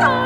song.